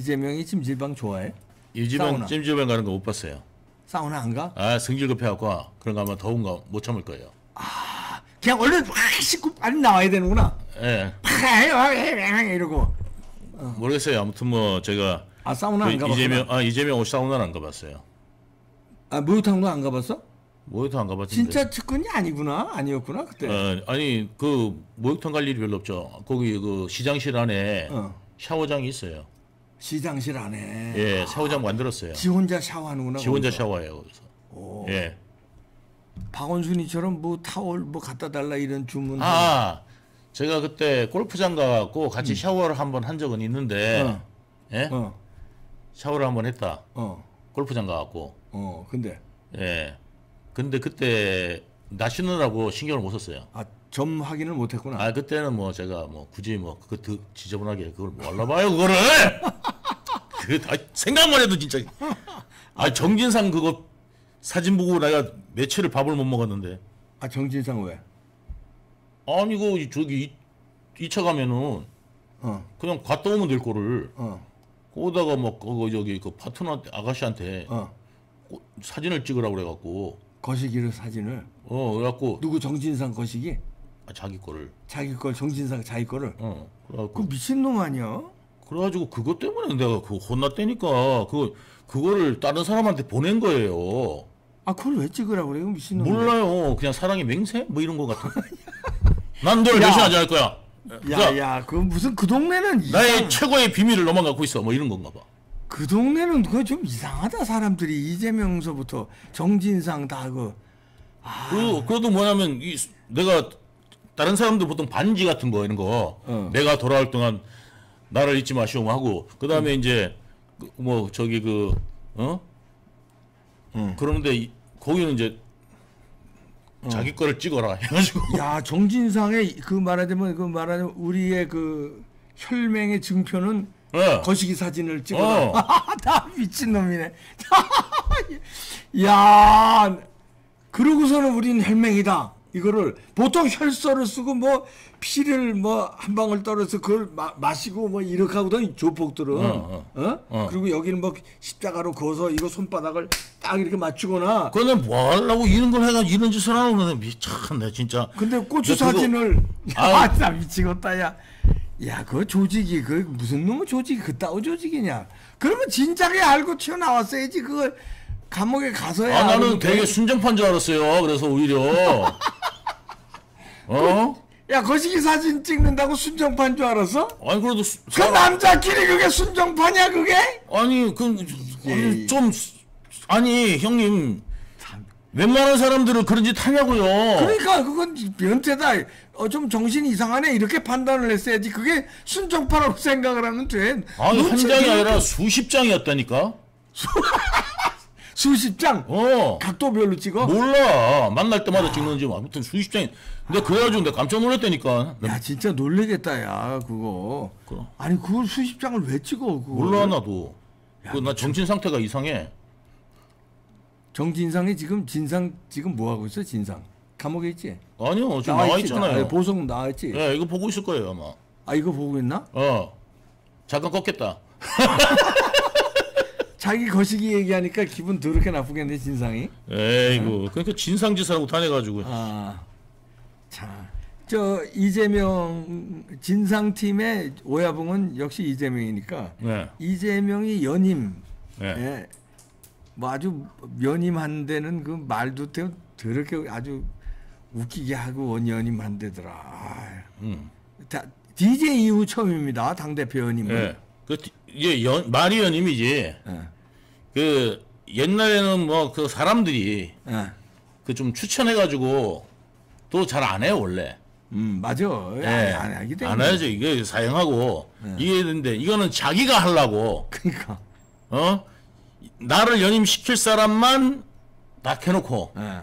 이재명이 찜질방 좋아해? 이재명 사우나. 찜질방 가는 거 못 봤어요. 사우나 안 가? 아 성질 급해갖고 그런 거 아마 더운 거 못 참을 거예요. 그냥 얼른 확 씻고 빨리 나와야 되는구나. 예, 팍 이러고. 모르겠어요. 아무튼 뭐 제가 아 사우나 그 안 가봤구나. 이재명 아 이재명 옷 사우나는 안 가봤어요. 아 목욕탕도 안 가봤어? 목욕탕 안 가봤는데. 진짜 측근이 아니구나 아니었구나 그때. 어, 아니 그 목욕탕 갈 일이 별로 없죠. 거기 그 시장실 안에 어. 샤워장이 있어요. 시장실 안에. 예, 샤워장 만들었어요. 지 혼자 샤워하는구나. 지 혼자 거기서. 샤워해요 거기서. 오. 예. 박원순이처럼 뭐 타월 뭐 갖다 달라 이런 주문. 아, 제가 그때 골프장 가갖고 같이 샤워를 한번 한 적은 있는데, 음. 어. 예, 어. 샤워를 한번 했다. 어. 골프장 가갖고, 어. 근데 예. 근데 그때 나시느라고 신경을 못 썼어요. 아 점 확인을 못 했구나. 아 그때는 뭐 제가 뭐 굳이 뭐 드- 지저분하게 그걸 뭐 알아봐요 그거를 그 다- 생각만 해도 진짜 아 정진상 그거 사진 보고 내가 며칠을 밥을 못 먹었는데 아 정진상 왜? 아니 그 저기 이, 2차 가면은 어. 그냥 갔다 오면 될 거를 어. 거기다가 뭐 그거 저기 그 파트너 아가씨한테 어. 꼭 사진을 찍으라고 그래갖고 거시기를 사진을 어 그래갖고 누구 정진상 거시기? 아, 자기 거를 자기 걸 정진상 자기 거를. 어그 그래갖고 미친 놈 아니야? 그래가지고 그것 때문에 내가 그 혼났다니까 그 그거를 다른 사람한테 보낸 거예요. 아 그걸 왜 찍으라고 그래? 미친 놈. 몰라요. 그냥 사랑의 맹세 뭐 이런 거 같아. 난 너를 야. 대신하지 않을 거야. 야야 그 무슨 그 동네는 나의 이상, 최고의 비밀을 너만 갖고 있어. 뭐 이런 건가 봐. 그 동네는 그거 좀 이상하다 사람들이 이재명서부터 정진상 다그 그 그래도 뭐냐면 이 내가 다른 사람들 보통 반지 같은 거 이런 거 어. 내가 돌아올 동안 나를 잊지 마시오 하고 그 다음에 이제 그뭐 저기 그 어? 응. 그러는데 이- 거기는 이제 자기 거를 찍어라 해가지고 야 정진상의 그 말하자면 그 말하자면 우리의 그 혈맹의 증표는 예. 거시기 사진을 찍어. 어. 다 미친 놈이네. 야 그러고서는 우리는 혈맹이다. 이거를 보통 혈서를 쓰고 뭐 피를 뭐 한 방울 떨어서 그걸 마, 마시고 뭐 이렇게 하거든 조폭들은 어, 어, 어. 그리고 여기는 뭐 십자가로 그어서 이거 손바닥을 딱 이렇게 맞추거나 그거는 뭐 하려고 이런 걸 해가 이런 짓을 하는 거는 미쳤네 진짜. 근데 고추 그거- 사진을 아유. 야, 나 미치겠다 야. 야, 그 조직이 그 무슨 놈의 조직이 그따위 조직이냐? 그러면 진작에 알고 튀어나왔어야지 그걸 감옥에 가서야. 아 나는 되게 돼. 순정파인 줄 알았어요. 그래서 오히려 어? 야, 거시기 사진 찍는다고 순정파인 줄 알았어? 아니 그래도 수- 그 남자끼리 그게 순정파냐 그게? 아니 그 아니, 좀 아니 형님 웬만한 사람들은 그런 짓 하냐고요. 그러니까 그건 변태다. 어, 좀 정신이 이상하네 이렇게 판단을 했어야지. 그게 순정파라고 생각을 하면 돼. 아니 한 장이 아니라 수십 장이었다니까. 수십 장. 어. 각도별로 찍어. 몰라 만날 때마다 찍는지 뭐 아무튼 수십 장이. 근데 그래가지고 내가 깜짝 놀랐다니까. 야 진짜 놀래겠다 야 그거 그럼. 아니 그걸 수십 장을 왜 찍어 그거 몰라 나도. 그나 정신 상태가 이상해. 정진상이 지금 진상 지금 뭐 하고 있어 진상 감옥에 있지 아니요 지금 나와 있지, 있잖아요. 나- 보석 나와 있지 예 이거 보고 있을 거예요 아마. 아 이거 보고 있나 어. 잠깐 껐겠다. 자기 거시기 얘기하니까 기분 더럽게 나쁘겠네 진상이 에이구 그러니까 진상짓하라고 다녀가지고. 아 자 저 이재명 진상 팀의 오야붕은 역시 이재명이니까 네. 이재명이 연임 네. 예. 뭐 아주 연임한 데는 그 말도 되- 더럽게 아주 웃기게 하고 원연임 한대더라. 아, 음. 다- DJ 이후 처음입니다. 당 대표 연임은. 예. 그 디- 이게 연 마리언님이지. 예. 그 옛날에는 뭐 그 사람들이 예. 그좀 추천해가지고 또 잘 안 해요 원래. 음 맞아. 예. 안, 안 때문에. 안 해야죠 이게 사용하고 이게 있는데 이거는 자기가 하려고 그러니까. 어 나를 연임시킬 사람만 딱 해놓고 예.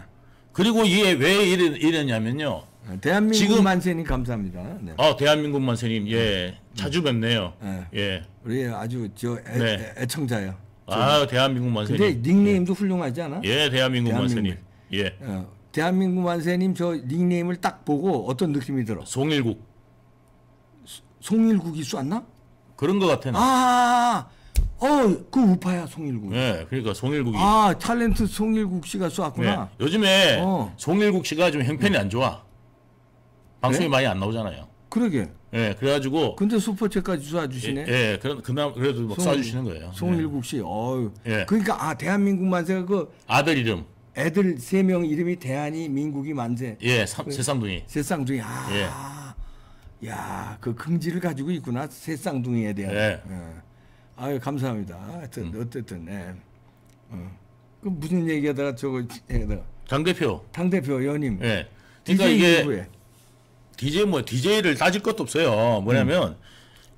그리고 이게 왜 이래, 이랬냐면요. 대한민국 지금- 만세님 감사합니다. 네. 아 대한민국 만세님 예 자주 뵙네요. 예. 예. 우리 아주 저 애, 네. 애청자요. 아 대한민국 만세님. 근데 닉네임도 훌륭하지 않아? 예 대한민국 대한민국. 만세님. 예. 어, 대한민국 만세님 저 닉네임을 딱 보고 어떤 느낌이 들어? 송일국 송일국이 쐈나? 그런 것 같아. 나. 아, 어, 그 우파야 송일국. 예, 그러니까 송일국이 아, 탤런트 송일국 씨가 쏘았구나. 예, 요즘에 어. 송일국 씨가 좀 형편이 안 좋아. 방송이 네? 많이 안 나오잖아요. 그러게. 예, 그래가지고 근데 슈퍼챗까지 예, 쏴주시네. 예, 그런 그나 그래도 막 송- 쏴주시는 거예요. 송일국 씨. 어유. 예. 그러니까 아 대한민국 만세가 그 예. 아들 이름, 애들 세 명 이름이 대한이 민국이 만세. 예, 삼- 세상둥이. 새쌍둥이. 아. 야, 그 긍지를 가지고 있구나. 새쌍둥이에 대한. 예. 아유, 감사합니다. 하여튼 어쨌든 예. 어. 그 무슨 얘기하다가 저거 해다가 장 대표. 당 대표 연임. 예. 그러니까 이게 이후에. DJ 뭐 DJ를 따질 것도 없어요. 뭐냐면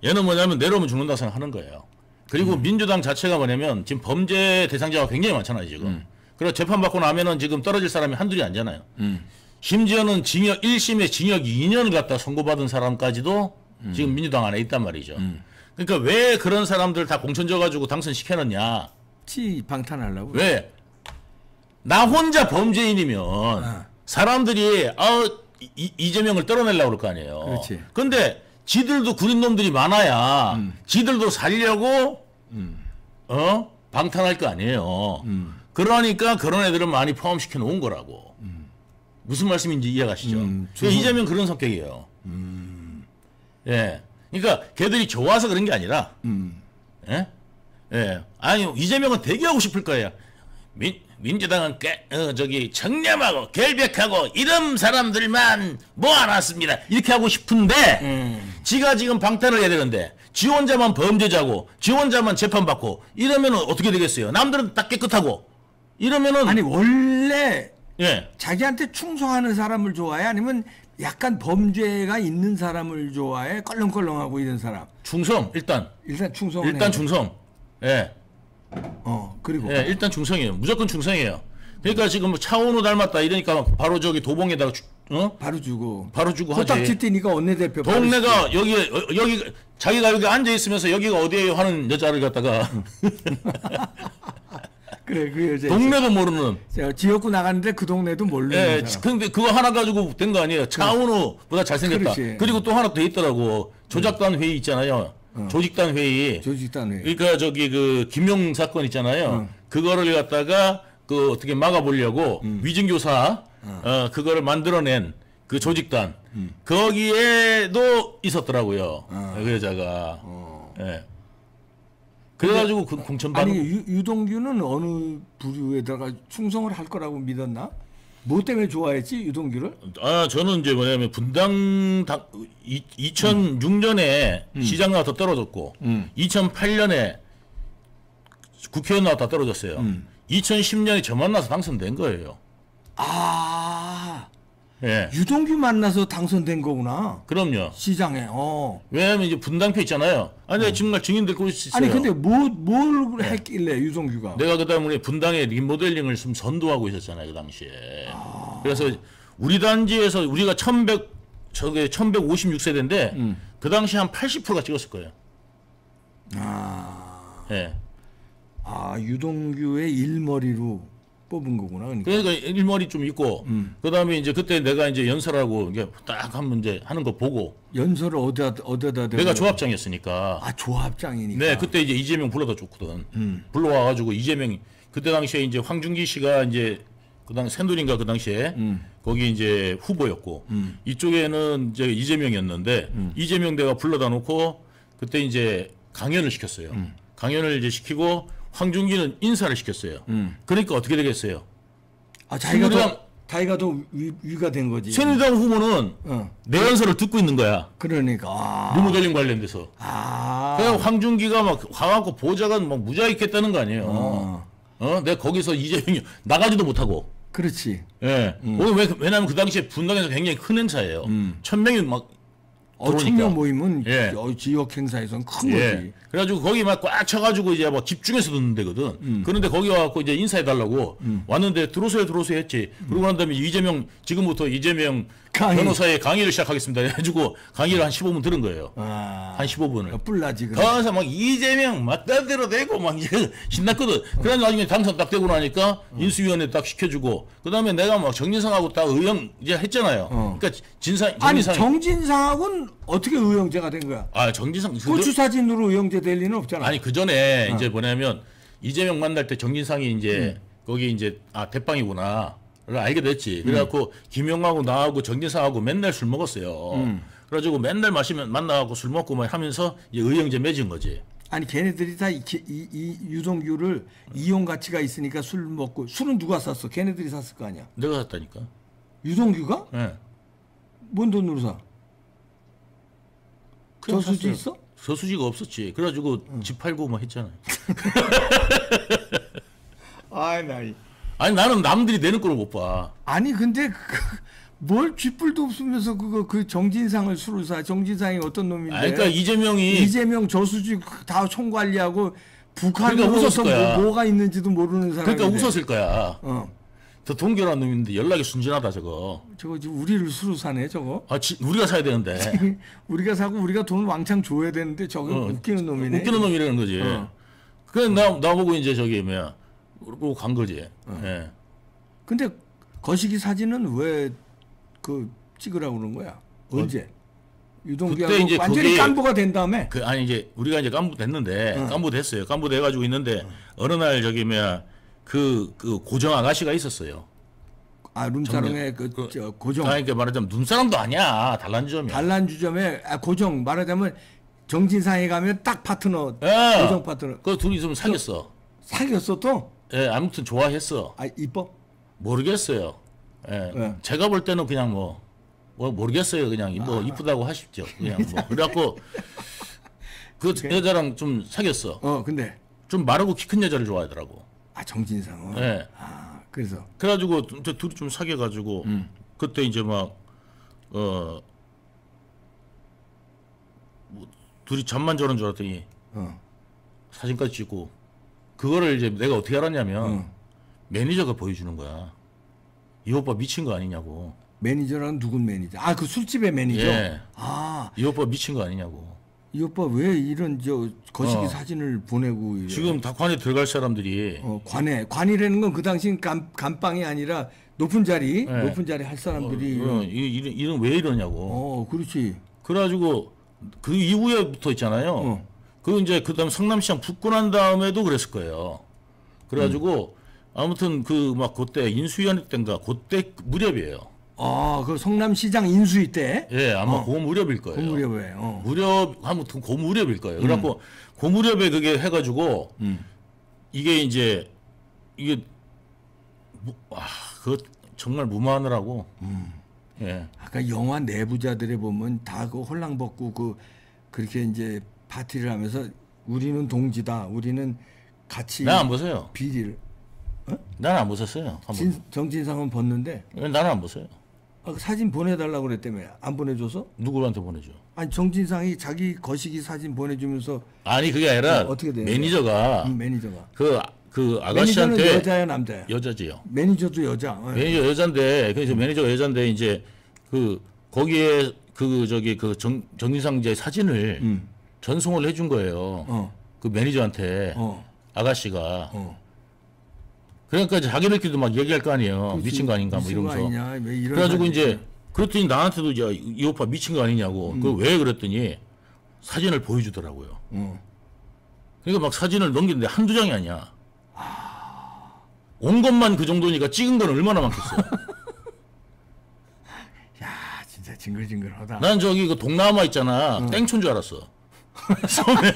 얘는 뭐냐면 내려오면 죽는다 생각하는 거예요. 그리고 민주당 자체가 뭐냐면 지금 범죄 대상자가 굉장히 많잖아요 지금. 그리고 재판 받고 나면은 지금 떨어질 사람이 한둘이 아니잖아요. 심지어는 징역 1심에 징역 2년을 갖다 선고받은 사람까지도 지금 민주당 안에 있단 말이죠. 그러니까 왜 그런 사람들 다 공천 져 가지고 당선 시켜놨냐? 치 방탄하려고. 왜? 나 혼자 범죄인이면 사람들이 아 이- 이재명을 떨어내려고 그럴 거 아니에요. 그렇지. 근데 지들도 구린 놈들이 많아야 지들도 살려고 어 방탄할 거 아니에요. 그러니까 그런 애들은 많이 포함시켜 놓은 거라고. 무슨 말씀인지 이해가시죠? 음, 그러니까 이재명 그런 성격이에요. 예. 그러니까 걔들이 좋아서 그런 게 아니라 예? 예. 아니, 이재명은 대기하고 싶을 거예요. 민, 민주당은 깨, 어, 저기, 청렴하고, 결백하고, 이런 사람들만 모아놨습니다. 이렇게 하고 싶은데, 지가 지금 방탄을 해야 되는데, 지 혼자만 범죄자고, 지 혼자만 재판받고, 이러면은 어떻게 되겠어요? 남들은 딱 깨끗하고, 이러면은, 아니 원래 예. 자기한테 충성하는 사람을 좋아해 아니면 약간 범죄가 있는 사람을 좋아해 껄렁껄렁하고 이런 사람 충성, 일단. 일단 충성 일단 충성. 예. 어 그리고 예, 일단 충성이에요. 무조건 충성이에요. 그러니까 지금 뭐 차은우 닮았다 이러니까 바로 저기 도봉에다가 주- 어? 바로 주고 바로 주고 코딱지 하지. 뛰니까 원내대표 동네가 여기 어, 여기 자기가 여기 앉아 있으면서 여기가 어디에요 하는 여자를 갖다가. 그래 그 여자 동네도 모르는. 저 지역구 나갔는데 그 동네도 모르는 예, 사람 근데 그거 하나 가지고 된 거 아니에요. 차은우보다 잘생겼다. 그렇지. 그리고 또 하나 더 있더라고. 조작단 회의 있잖아요. 조직단 회의. 조직단회 그러니까 저기 그 김용 사건 있잖아요. 그거를 갖다가 그 어떻게 막아보려고 위증교사 어 그거를 만들어낸 그 조직단 거기에도 있었더라고요. 그 여자가. 예. 그래가지고 그 공천 아니 받는 유, 유동규는 어느 부류에다가 충성을 할 거라고 믿었나? 뭐 때문에 좋아했지 유동규를? 아 저는 이제 뭐냐면 분당 당, 이, 2006년에 시장 나왔다 떨어졌고 2008년에 국회의원 나왔다 떨어졌어요. 2010년에 저 만 나서 당선된 거예요. 아 예. 유동규 만나서 당선된 거구나 그럼요. 시장에. 어. 왜냐하면 이제 분당표 있잖아요. 아니 정말 증인들 꼴수 있어요. 아니 근데 뭐뭘 했길래 유동규가? 내가 그 다음에 분당에 리모델링을 좀 선도하고 있었잖아요 그 당시에. 그래서 우리 단지에서 우리가 1100 저게 1156세대인데 그 당시 한 80%가 찍었을 거예요. 아, 예. 아 유동규의 일머리로 뽑은 거구나. 그러니까. 그러니까 일머리 좀 있고 그 다음에 이제 그때 내가 이제 연설하고 이게 딱 한 문제 하는 거 보고. 연설을 어디다 어디다 내가 조합장이었으니까. 아 조합장이니까. 네 그때 이제 이재명 불러다 줬거든. 불러와가지고 이재명이 그때 당시에 이제 황준기 씨가 이제 그당 새누리인가 그 당시에 거기 이제 후보였고 이쪽에는 이제 이재명이었는데 이재명 내가 불러다 놓고 그때 이제 강연을 시켰어요. 강연을 이제 시키고 황준기는 인사를 시켰어요 그러니까 어떻게 되겠어요 아 자기가 더 새누리당- 자기가 더 위, 위가 된 거지. 새누리당 후보는 어. 내 연설을 듣고 있는 거야 그러니까. 아. 리모델링 관련돼서 아. 그냥 황준기가 막 와갖고 보좌가 막 무자익했다는 거 아니에요. 어. 어, 내가 거기서 이재명이 나가지도 못하고. 그렇지. 예. 오늘 왜, 왜냐면 그 당시에 분당에서 굉장히 큰 행사예요. 천 명이 막, 어, 들어오니까. 청년 모임은 예. 어, 지역 행사에서는 큰 예. 거지. 그래가지고 거기 막 꽉 쳐가지고 이제 막 집중해서 듣는 데거든. 그런데 거기 와갖고 이제 인사해달라고 왔는데 들어오세요, 들어오세요 했지. 그러고 난 다음에 이재명, 지금부터 이재명, 강의. 변호사의 강의를 시작하겠습니다. 해주고 강의를 한 15분 들은 거예요. 아, 한 15분을. 뿔나지 그래. 거기서 막 이재명 맞다대로 되고 막 이제 신났거든. 그래 나중에 당선 딱 되고 나니까 인수위원회 딱 시켜주고 그다음에 내가 막 정진상하고 딱 의형 이제 했잖아요. 어. 그러니까 진상 아니 정진상 정진상은 어떻게 의형제가 된 거야? 아 정진상 그- 고추 사진으로 의형제 될 리는 없잖아. 아니 그 전에 이제 뭐냐면 이재명 만날 때 정진상이 이제 음. 거기 이제 아 대빵이구나. 를 알게 됐지. 그래갖고 김용하고 나하고 정진상하고 맨날 술 먹었어요. 음. 그래가지고 맨날 마시면 만나갖고 술 먹고 막 하면서 이제 의형제 맺은 거지. 아니 걔네들이 다이이 유동규를 이용 가치가 있으니까 술 먹고 술은 누가 샀어? 걔네들이 샀을 거 아니야. 내가 샀다니까. 유동규가 예. 뭔 돈으로 사? 저수지 샀어요. 있어? 저수지가 없었지. 그래가지고 집 팔고 뭐 했잖아요. 아이 나이. 아니 나는 남들이 내는 걸못 봐. 아니 근데 그, 뭘 쥐뿔도 없으면서 그거 그 정진상을 술을 사? 정진상이 어떤 놈인데? 아, 그러니까 이재명이 이재명 저수지 다 총관리하고 북한으로서 그러니까 거야. 뭐, 가 있는지도 모르는 사람. 그러니까 웃었을 거야. 어. 더 동결한 놈인데 연락이 순진하다 저거. 저거 지금 우리를 수로 사네 저거. 아 지, 우리가 사야 되는데. 우리가 사고 우리가 돈을 왕창 줘야 되는데 저거 어. 웃기는 놈이네. 웃기는 놈이라는 거지. 어. 그래 나 나보고 이제 저기 뭐야 그러고 간 거지. 어. 예. 근데 거시기 사진은 왜 그 찍으라고 그런 거야? 언제? 유동규하고 그때 이제 완전히 깐부가 된 다음에 그 아니 이제 우리가 이제 깐부 됐는데 어. 깐부 됐어요. 깐부 돼 가지고 있는데 어느 날 저기 뭐야 그, 그 고정 아가씨가 있었어요. 아 룸사롱에 그- 그, 저 고정 그러니까 말하자면 눈사람도 아니야. 달란주점이야. 단란주점에 아, 고정 말하자면 정진상에 가면 딱 파트너 예. 고정 파트너 그 둘이 있으면 사귀었어. 사귀었어 또? 예, 아무튼 좋아했어. 아 이뻐? 모르겠어요. 예. 네. 제가 볼 때는 그냥 뭐, 뭐 모르겠어요. 그냥 아. 뭐 이쁘다고 하십시오. 그냥 뭐. 그래갖고 그 여자랑 좀 사귀었어. 어 근데 좀 마르고 키 큰 여자를 좋아하더라고. 아 정진상은 예. 아 그래서 그래가지고 저 둘이 좀 사귀어가지고 음. 그때 이제 막 어. 뭐 둘이 잠만 자는 줄 알았더니 어 사진까지 찍고 그거를 이제 내가 어떻게 알았냐면 응. 매니저가 보여주는 거야. 이 오빠 미친 거 아니냐고. 매니저랑 누군 매니저? 아 그 술집의 매니저. 예. 아이 오빠 미친 거 아니냐고. 이 오빠 왜 이런 저 거시기 어. 사진을 보내고 이래? 지금 닭관에 들어갈 사람들이 어, 관에 관이라는 건 그 당시 감 감방이 아니라 높은 자리 네. 높은 자리 할 사람들이 어, 이, 이런, 이런 왜 이러냐고. 어 그렇지 그래가지고 그 이후에부터 있잖아요. 어. 그 이제 그 다음 성남시장 붙고 난 다음에도 그랬을 거예요. 그래가지고 음. 아무튼 그 막 그때 인수위원회 때인가 그때 무렵이에요. 아 그 성남시장 인수위 때 예, 아마 어. 그 무렵일 거예요. 고무렵에 어. 무렵 아무튼 그 무렵일 거예요. 그래갖고 그 무렵에 그게 해가지고 음. 이게 이제 이게 무- 와, 그 정말 무마하느라고. 음. 예. 아까 영화 내부자들에 보면 다 그 홀랑 벗고 그 그렇게 이제 파티를 하면서 우리는 동지다 우리는 같이 난안 벗어요. 비리를 나는 안. 한 진, 정진상은 벗는데 번. 나는 안 벗어요. 아, 그 사진 보내달라고 그랬다며 안 보내줘서 누구한테 보내줘? 아니 정진상이 자기 거시기 사진 보내주면서 아니 그게 아니라 어, 어떻게 되는 매니저가 음, 매니저가 그, 그 아가씨한테 여자야 남자야 여자지요. 매니저도 여자 어. 매니저 여잔데 그래서 매니저가 여잔데 이제 그 거기에 그 저기 그 정, 정진상 이제 사진을 음. 전송을 해준 거예요. 어. 그 매니저한테 어. 아가씨가 어. 그러니까 자기들끼리도 막 얘기할 거 아니에요. 그렇지. 미친 거 아닌가 뭐 이러면서. 아니냐, 그래가지고 이제 그랬더니 나한테도 이제 이- 이 오빠 미친 거 아니냐고. 음. 그왜 그랬더니 사진을 보여주더라고요. 어. 그러니까 막 사진을 넘기는데 한두 장이 아니야. 온 것만 그 정도니까 찍은 건 얼마나 많겠어. 야 진짜 징글징글하다 난 저기 그 동남아 있잖아. 땡촌 줄 알았어. 처음에